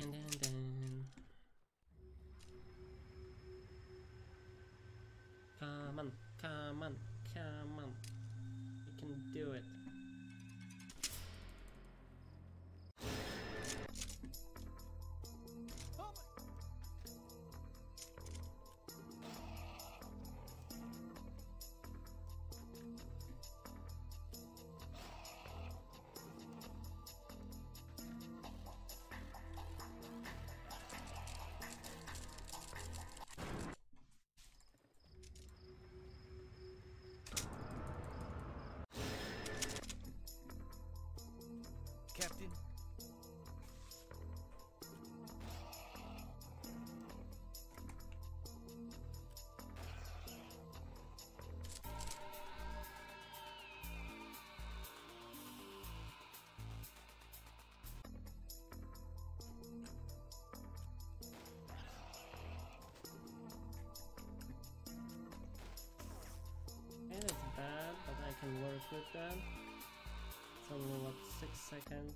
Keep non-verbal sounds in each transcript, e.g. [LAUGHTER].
dun, dun, dun. Bad, but I can work with that. It's only what six seconds.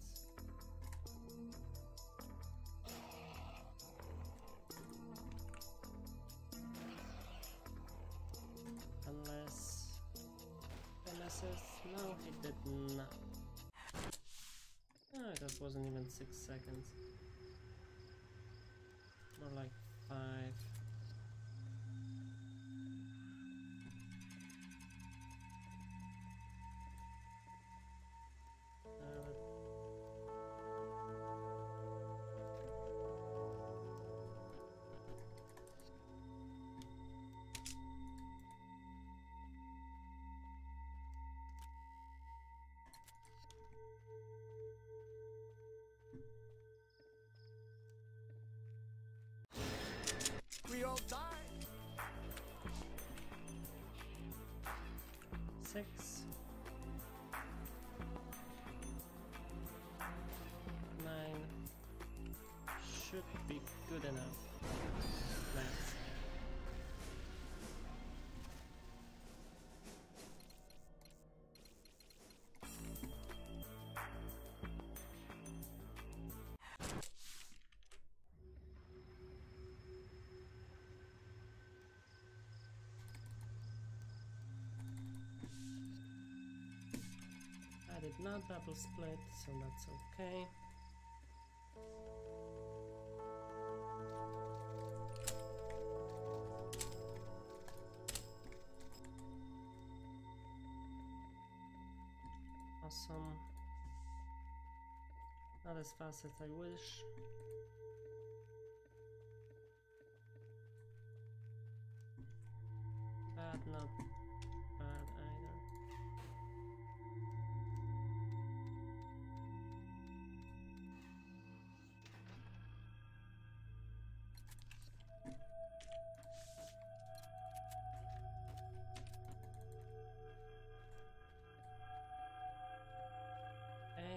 Unless misses. No, he did not. Oh, that wasn't even six seconds. Did not double split, so that's okay. Awesome. Not as fast as I wish.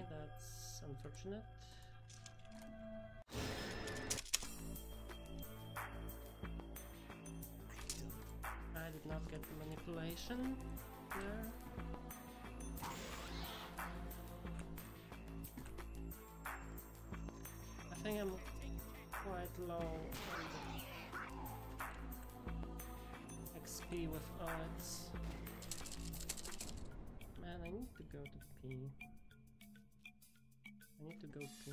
That's unfortunate. I did not get the manipulation there. I think I'm quite low on XP with odds. Man, I need to go to P. I go P.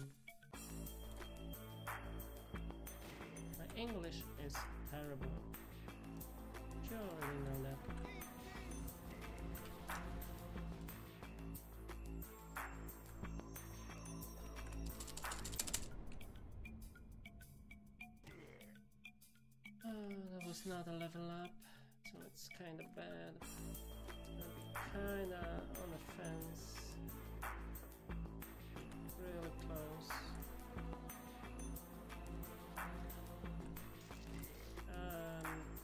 My English is terrible. You already know that. Oh, that was not a level up, so it's kinda bad. Kinda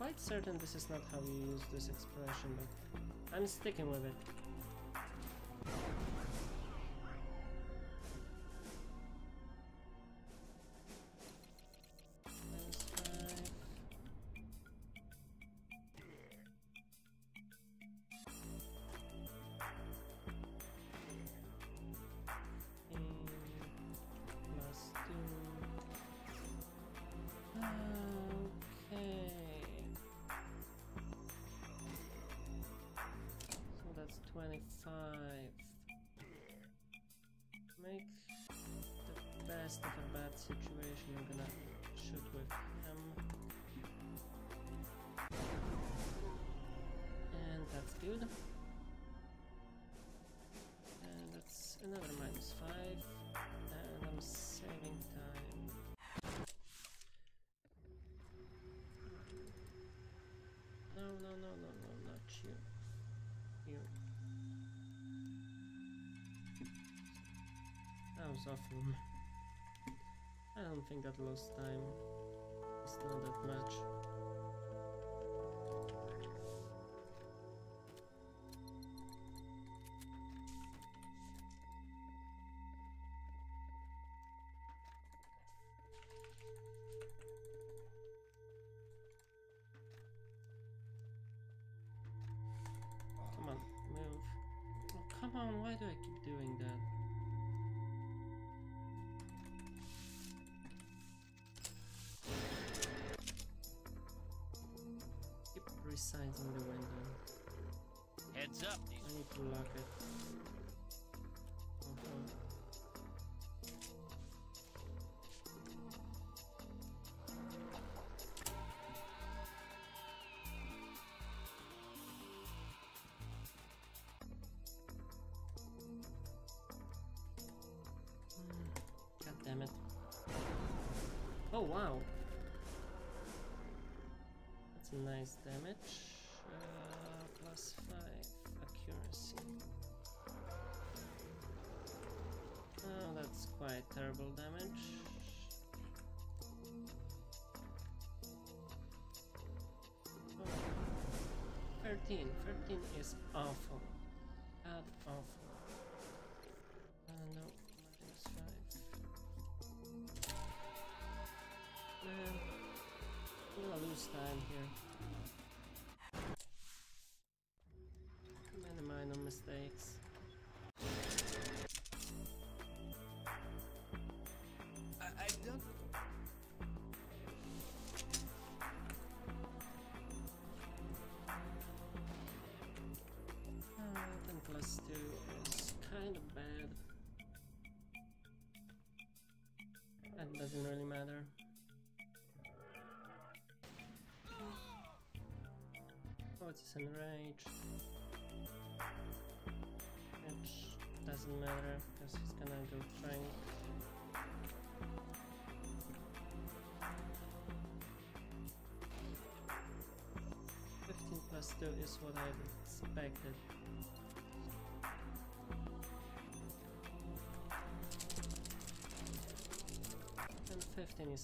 quite certain this is not how you use this expression, but I'm sticking with it. Best of a bad situation. I'm gonna shoot with him. And that's good. And that's another minus 5. And I'm saving time. No, no, no, no, no, not you. You. That was awful. I don't think that lost time is not that much. Come on, move. Oh, come on, why do I keep resizing the window. Heads up, I need to lock it. Uh-huh. God damn it. Oh wow! That's a nice damage. That's terrible damage. Oh. 13. 13 is awful. God awful. Uh, no, minus 5. Man, I'm gonna lose time here. Many minor mistakes. That doesn't really matter. Oh, it's enraged. Which doesn't matter because he's gonna go trank. Fifteen plus two is what I expected.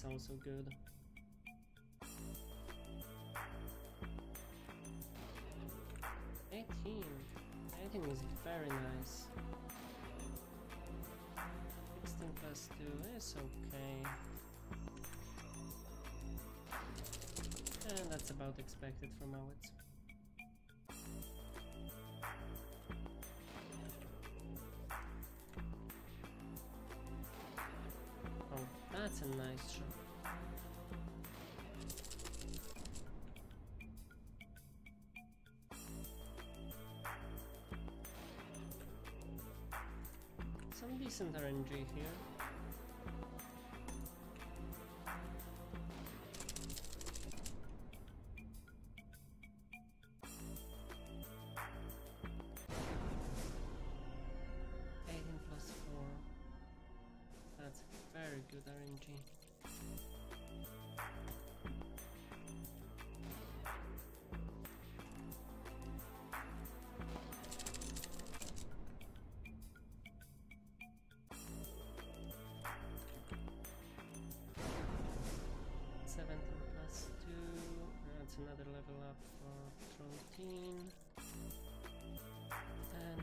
Also good. Eighteen. Eighteen is very nice. 16 plus 2 is okay. And that's about expected from Owitz. Some decent RNG here.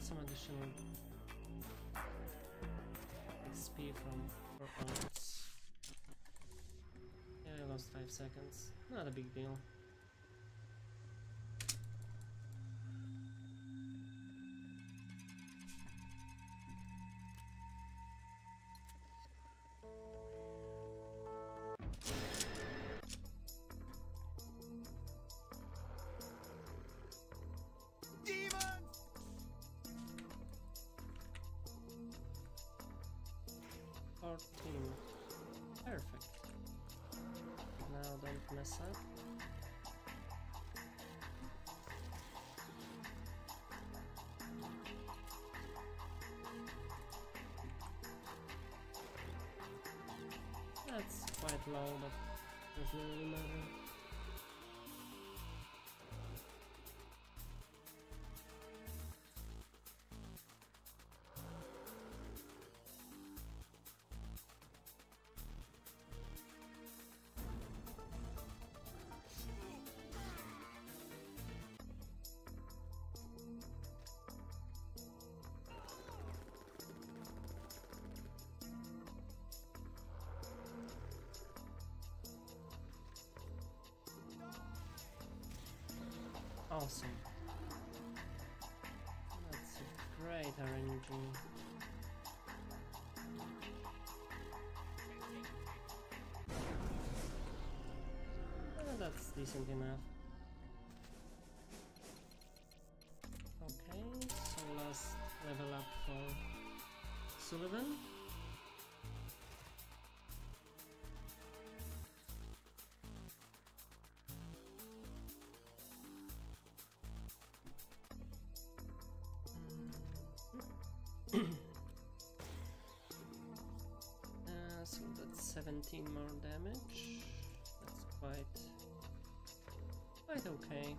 Some additional XP from for points. Yeah, I lost five seconds. Not a big deal. That's quite low, but doesn't really Awesome. That's a great RNG. Uh, that's decent enough. Okay, so last level up for Sullivan. 17 more damage. That's quite quite okay.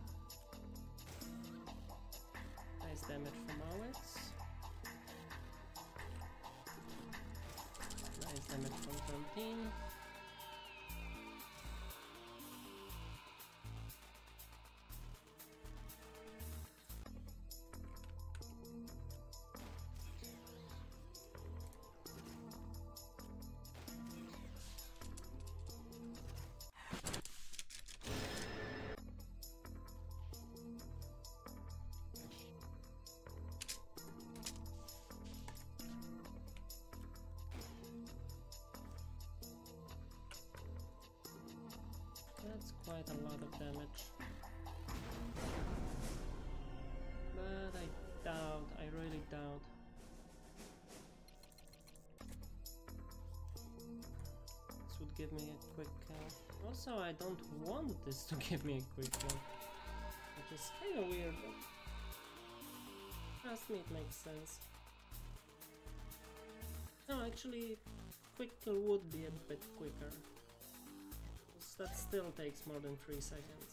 Nice damage from Alex. Nice damage from Tontine. Quite a lot of damage. But I doubt, I really doubt. This would give me a quick kill. Also, I don't want this to [LAUGHS] give me a quick kill. Which is kinda weird, but... Trust me, it makes sense. No, actually, quick kill would be a bit quicker. That still takes more than 3 seconds.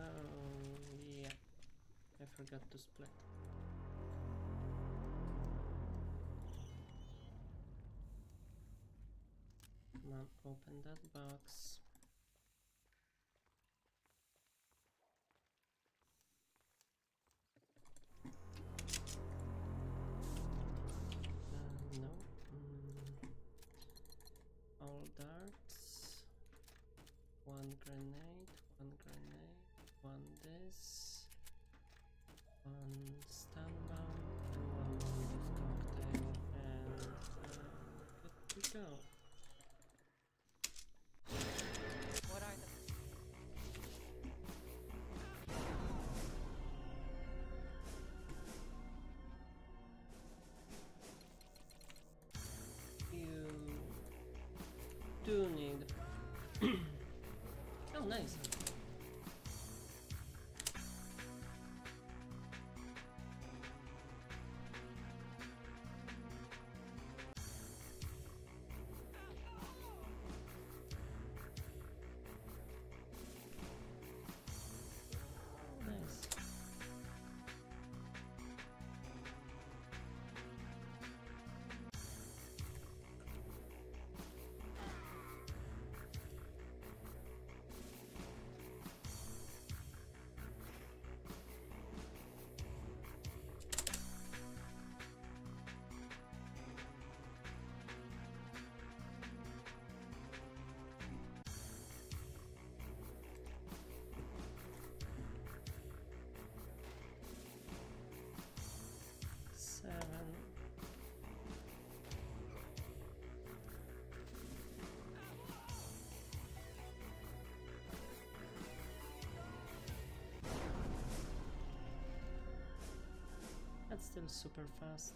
Oh, yeah. I forgot to split. Come on, open that box. Do but still super fast.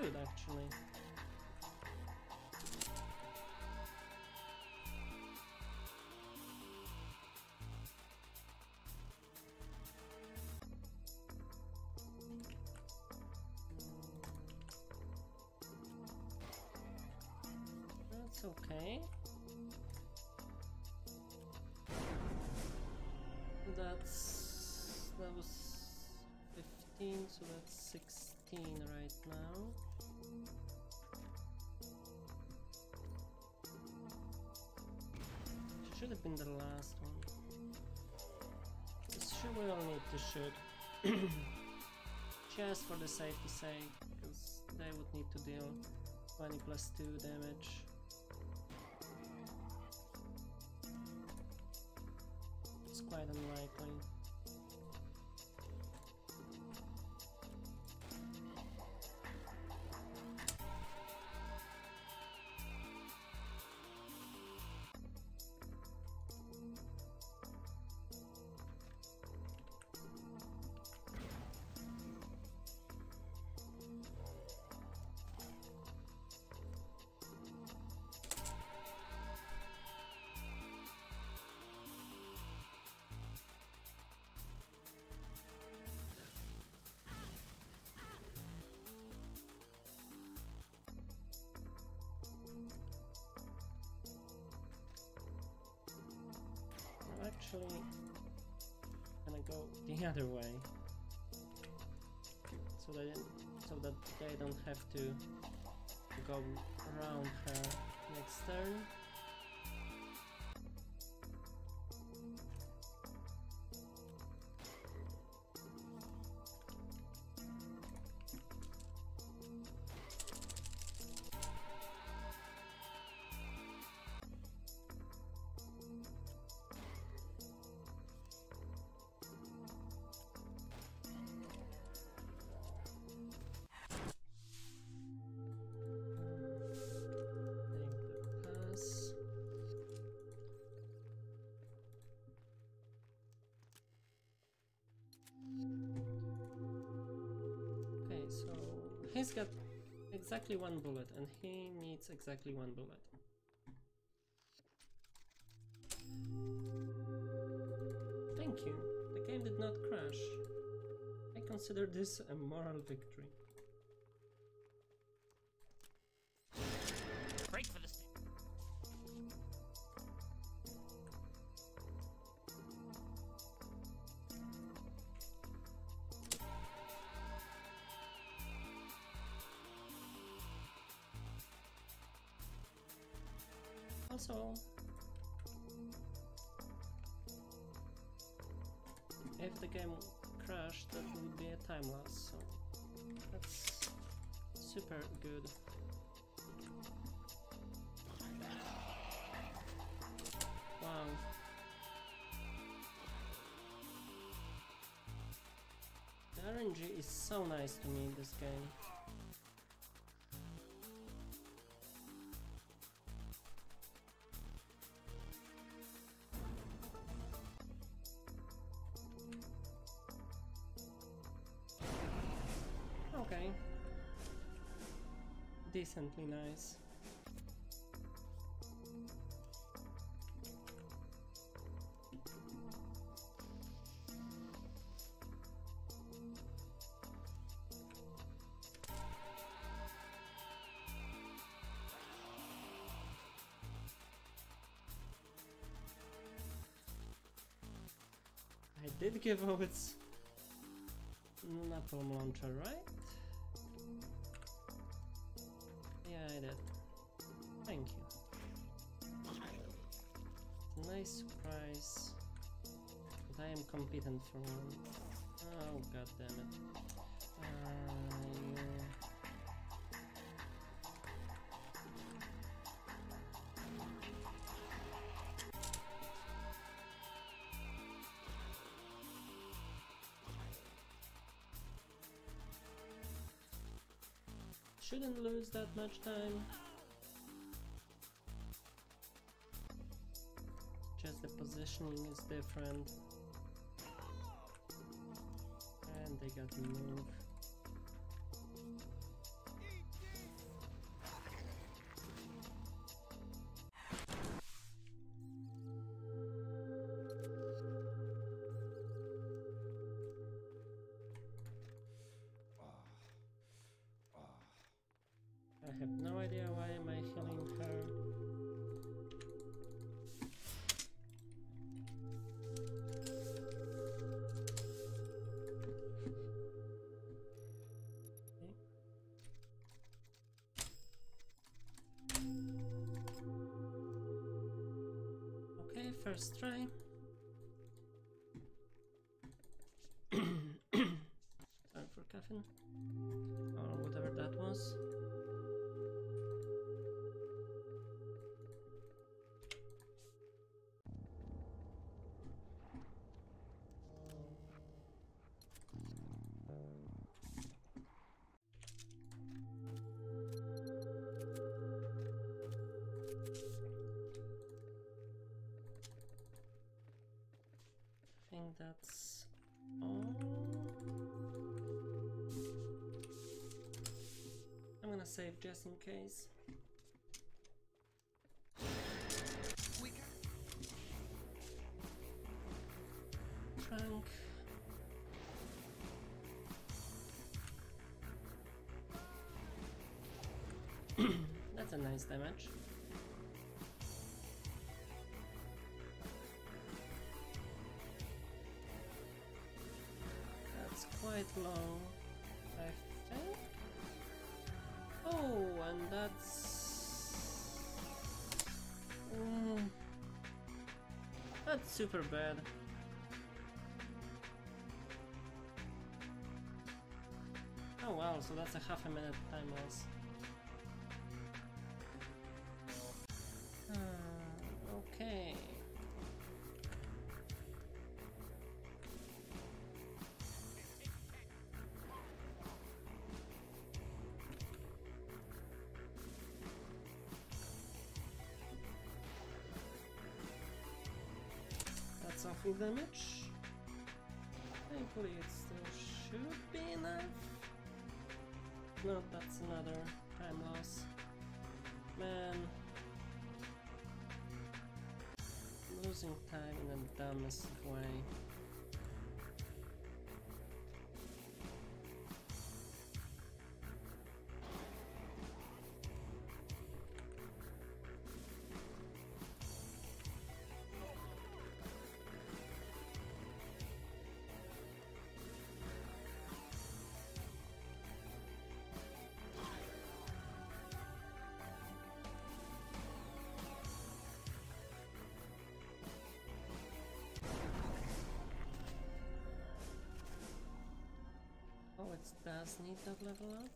Good actually. That's okay. That's that was 15, so that's 16 right now. Should have been the last one. This we all need to shoot. Just for the safety sake, because they would need to deal 20 plus 2 damage. It's quite unlikely. Actually gonna go the other way. So that so that they don't have to go around her next turn. So he's got exactly one bullet and he needs exactly one bullet. Thank you. The game did not crash. I consider this a moral victory. RNG is so nice to me in this game. Okay. Decently nice. Did give up its napalm launcher, right? Yeah, I did. Thank you. nice surprise. But I am competent for one. Oh god damn it. Uh, Shouldn't lose that much time. Just the positioning is different. And they got move. First try. That's all. Um, I'm gonna save just in case. That's. Mm, that's super bad. Oh wow, so that's a half a minute time loss. Damage. Thankfully it still should be enough. No, that's another time loss. Man. Losing time in the dumbest way. It does need that level up?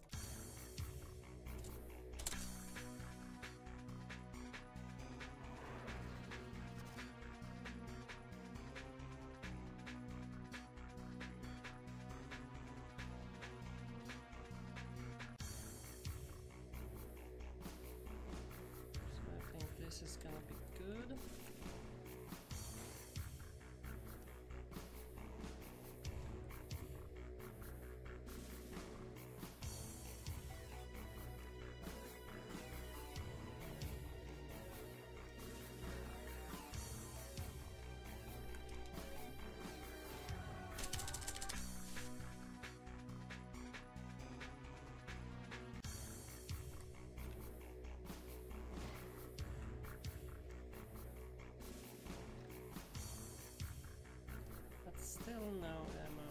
still no ammo.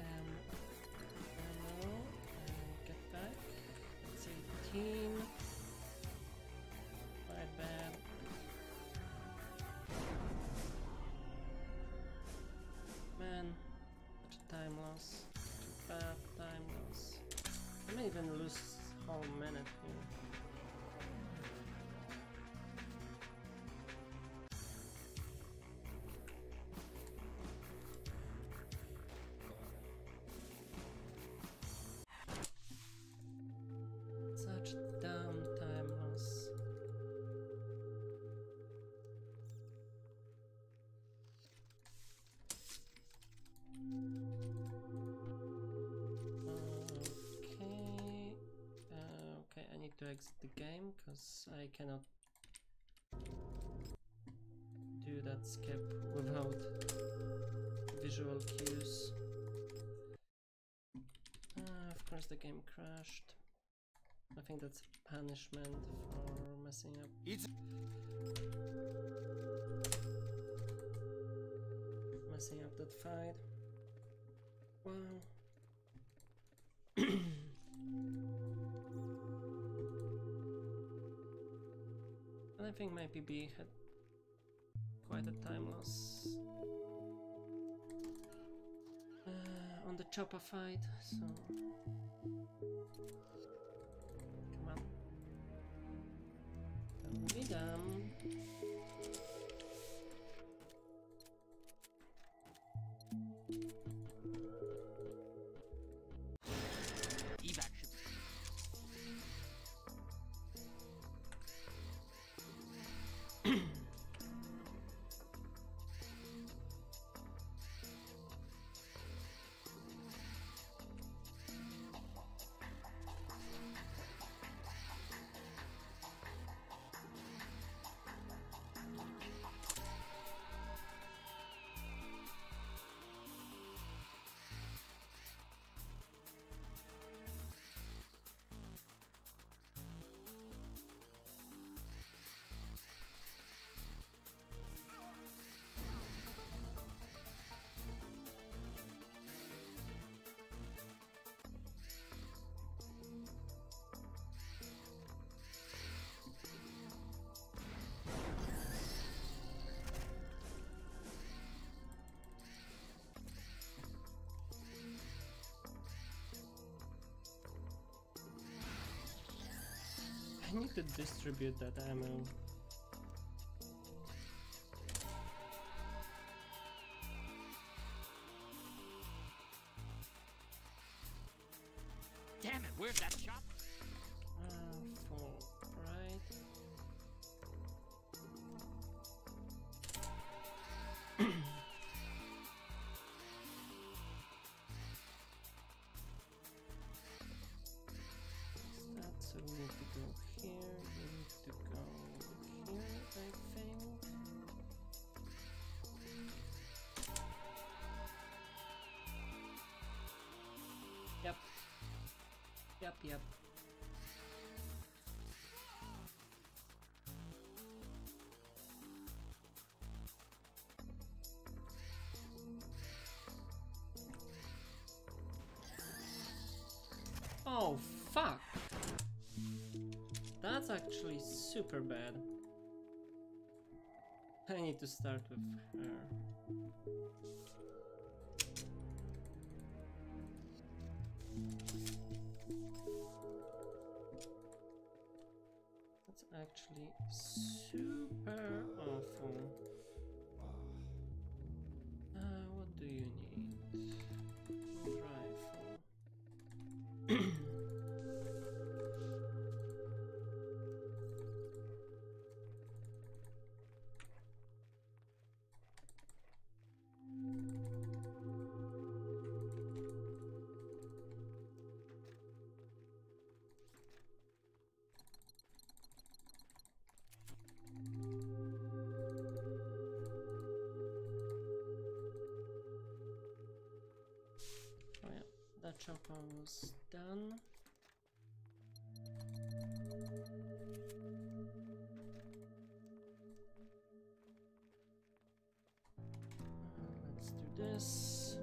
Um, get ammo and get back. It's 18. Quite bad. Man, what a time loss. Bad time loss. I may even lose whole minute here. Exit the game because I cannot do that skip without visual cues. Uh, of course the game crashed. I think that's punishment for messing up. It's Messing up that fight. Wow. I think maybe B had quite a time loss uh, on the chopper fight, so I need to distribute that ammo. Yep. Oh, fuck! That's actually super bad. I need to start with her. Actually super awful. Uh, what do you chopper was done. Let's do this.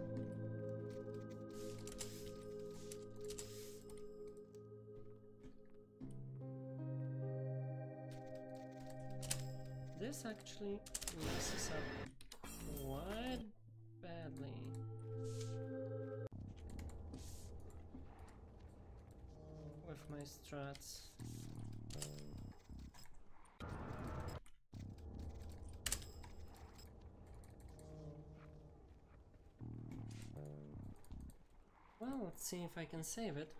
This actually messes up strats. Well, let's see if I can save it.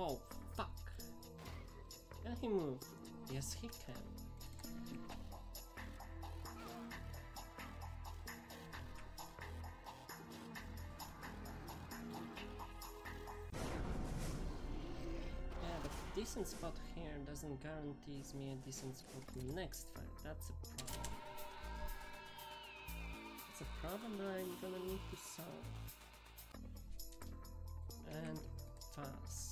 Oh, fuck. Can he move? Yes, he can. Yeah, but decent spot here doesn't guarantees me a decent spot next fight. That's a problem. It's a problem that I'm gonna need to solve. And fast.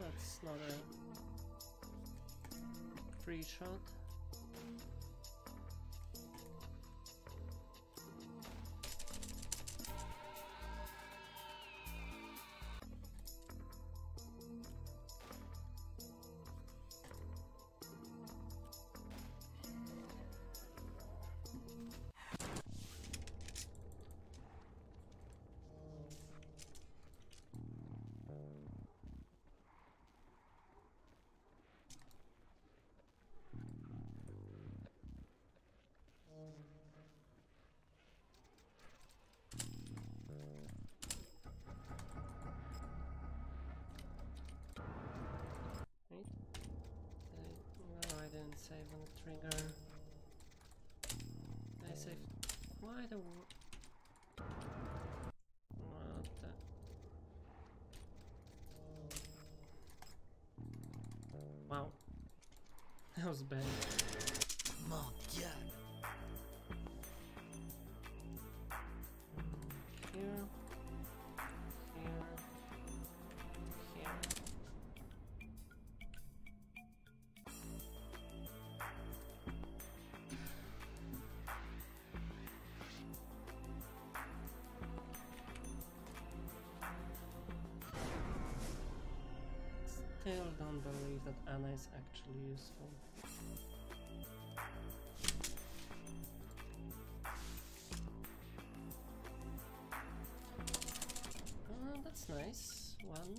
That's not a free shot. Save on the trigger. I saved. The. wo- What. Wow. [LAUGHS] That was bad. Mon Dieu. Still don't believe that Anna is actually useful. Uh, that's nice. One,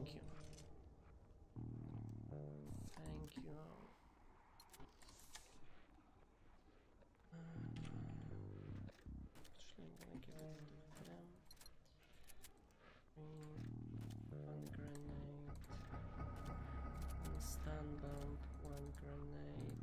Thank you. Thank you. Actually, I'm gonna give it to them. One grenade. Stun bomb, one grenade.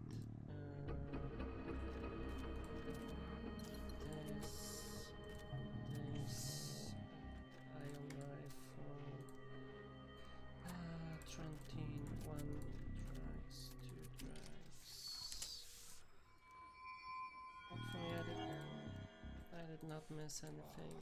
Not miss anything.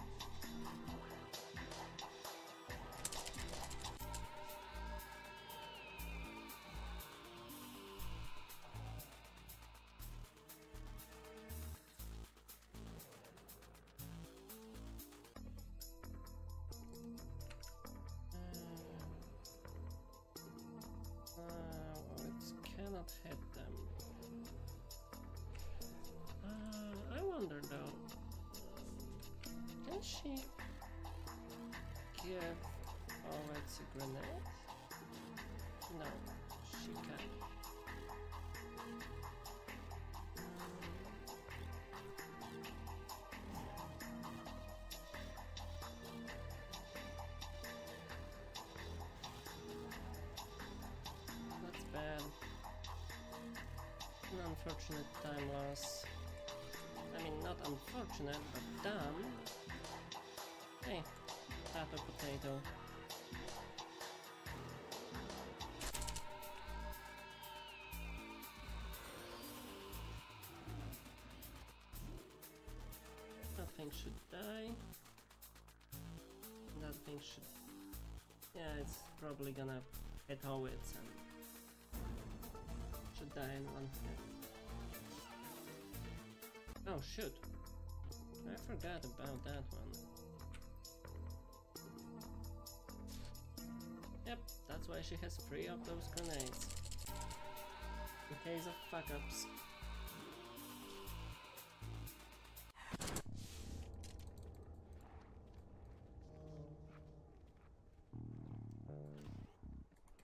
Hit them. Uh, I wonder though. Can she give? Oh, it's a grenade. No, she can't. Unfortunate time loss. I mean, not unfortunate, but dumb. Hey, potato, potato. That thing should die. That thing should... Yeah, it's probably gonna hit Howitz and should die in one hit. Oh shoot! I forgot about that one. Yep, that's why she has three of those grenades. In case of fuck ups.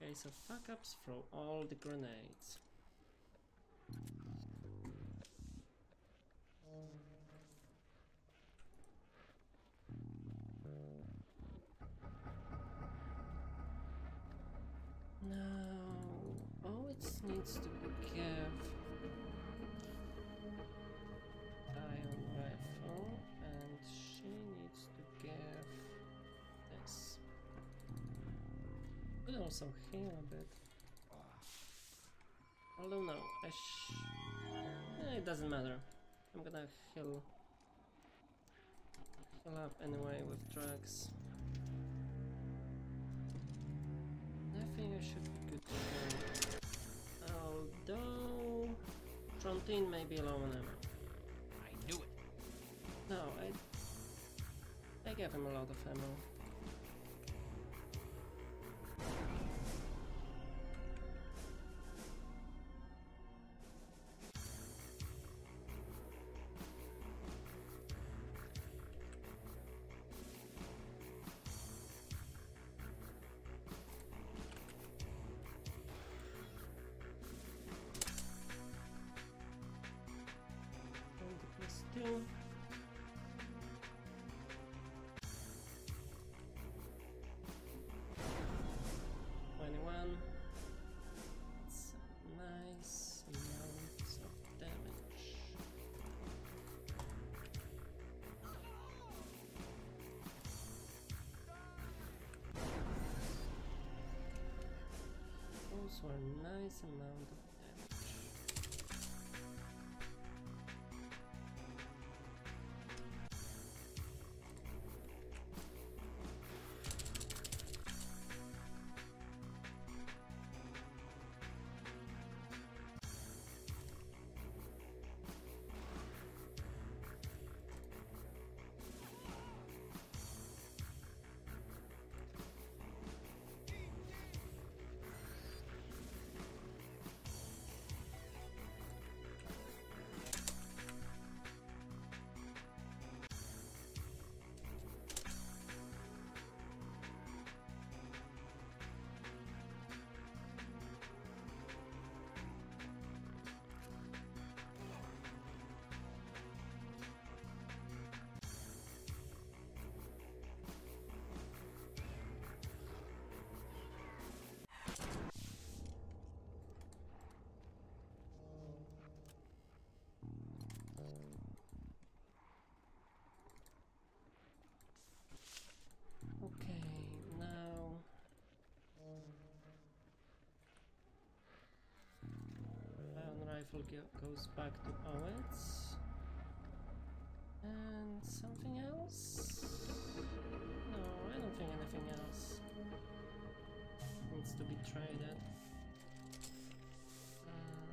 Case of fuck ups, throw all the grenades. No. Oh, it needs to give ion rifle, and she needs to give this. Could also heal a bit. Although no, eh, it doesn't matter. I'm gonna heal heal up anyway with drugs. Think I should be good to go. Although Trontin may be low on ammo. I knew it. No, I I gave him a lot of ammo. Also a nice amount rifle go- goes back to Owens. And something else? No, I don't think anything else needs to be traded. Um,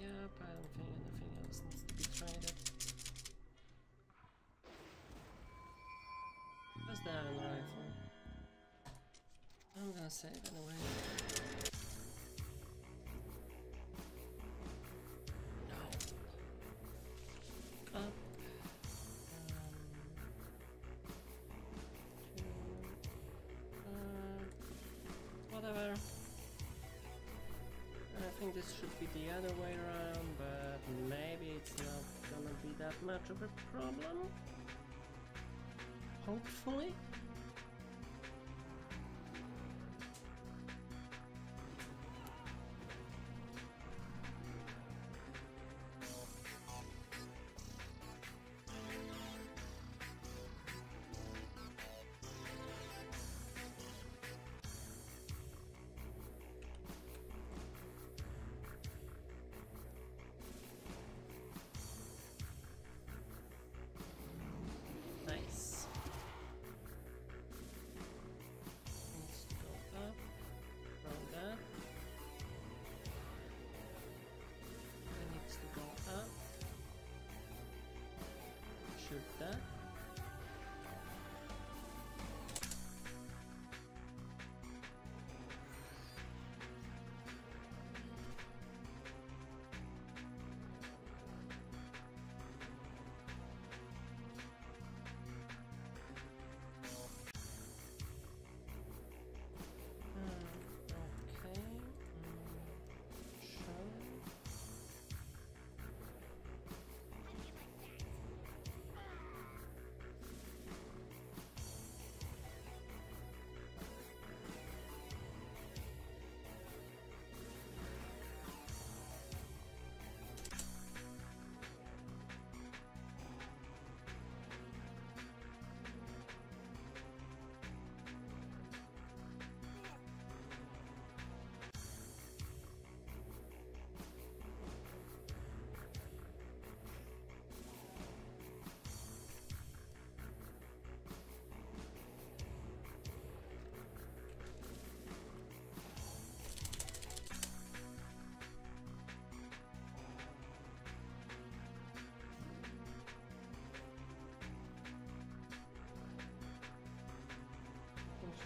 yep, I don't think anything else needs to be traded. In the rifle? I'm gonna save anyway. This should be the other way around, but maybe it's not gonna be that much of a problem. Hopefully. Shoot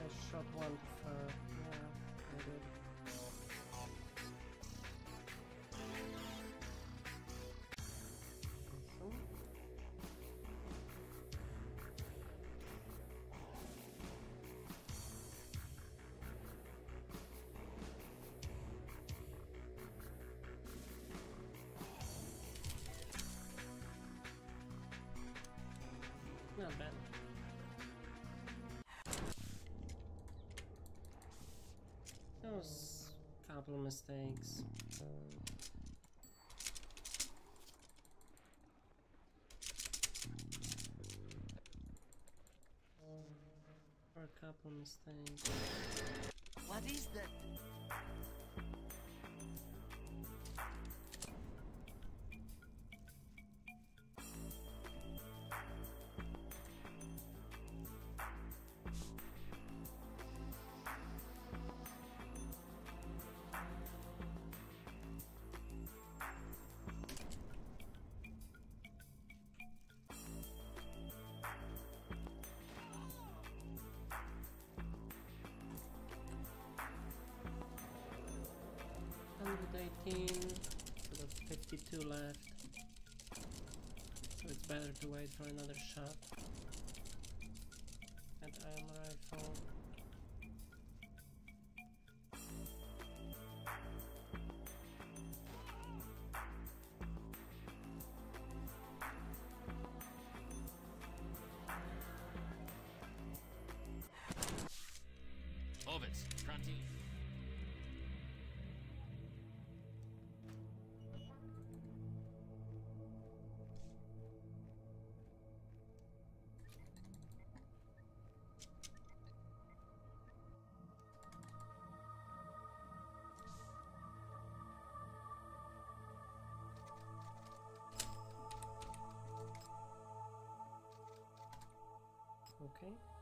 I shot one yeah, I did. Those couple mistakes. Or a couple mistakes. What is that? Fifty-two left. So it's better to wait for another shot. At iron rifle. Okay.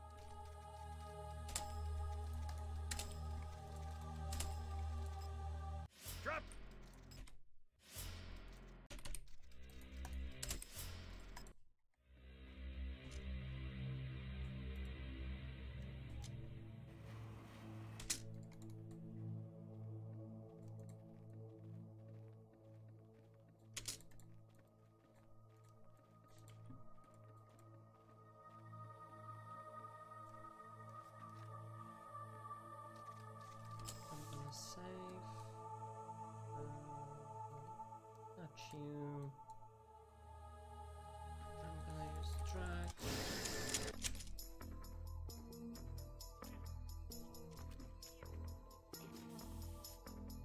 I'm gonna use drag.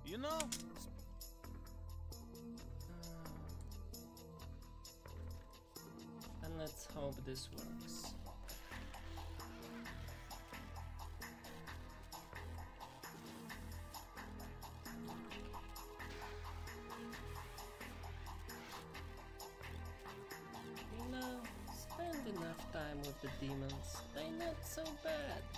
You know, Uh, and let's hope this works. So bad.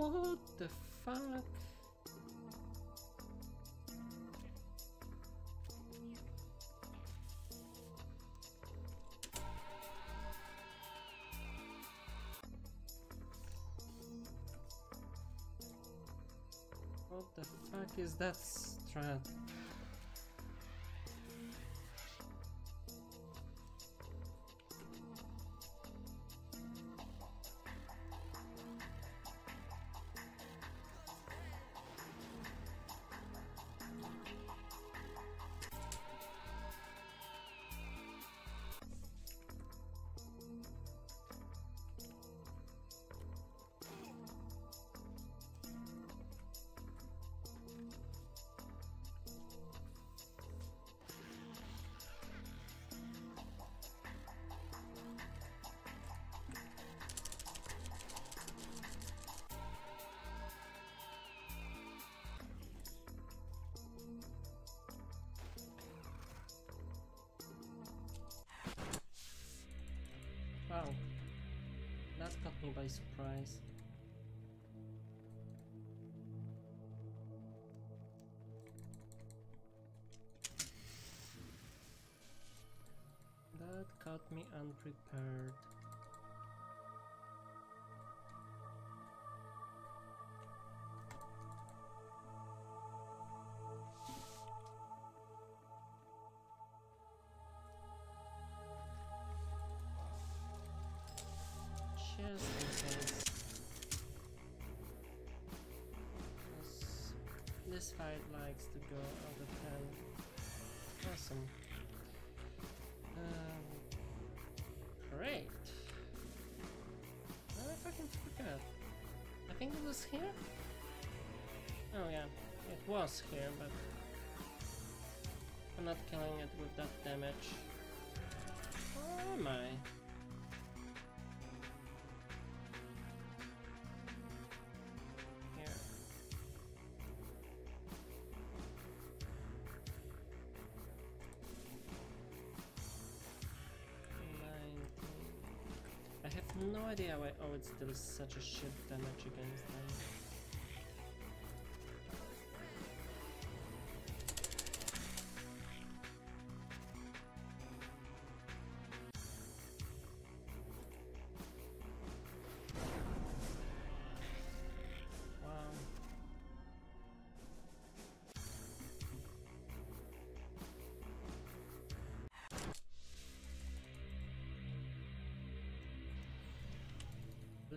What the fuck? What the fuck is that strat? Caught me by surprise. That caught me unprepared. 'Cause This fight likes to go out of hand. Awesome. Um, great. I fucking forgot. I think it was here? Oh yeah, it was here, but I'm not killing it with that damage. Or am I? No idea why. Oh, it's still such a shit damage against them.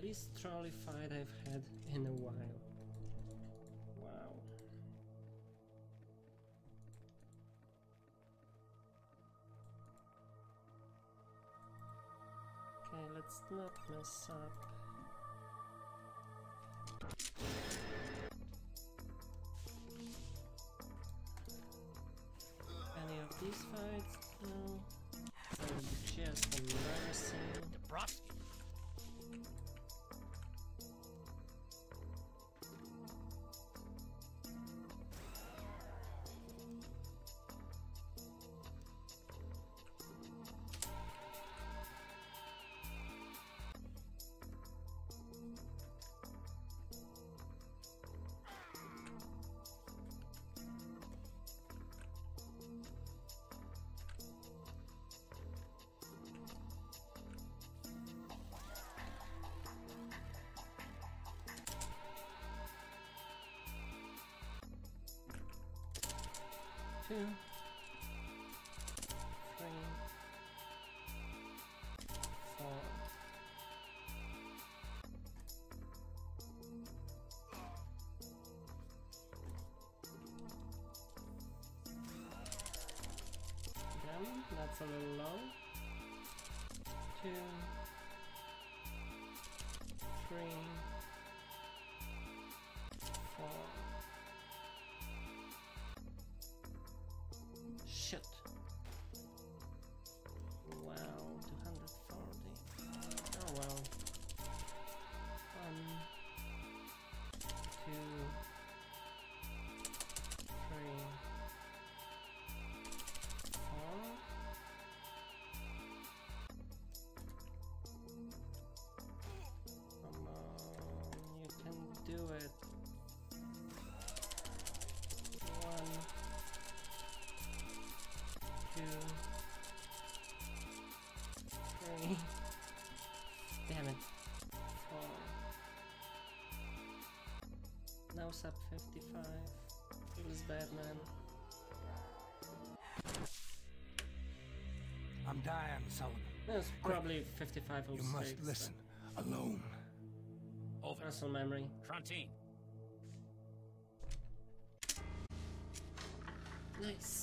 Least trolley fight I've had in a while. Wow. Okay, let's not mess up. Two, three, four. Damn, that's a little low. Two, three, sub 55. Feels bad, man. I'm dying, Sullivan. That's probably 55 You must listen. Alone. Over. Muscle memory. Frontine. Nice.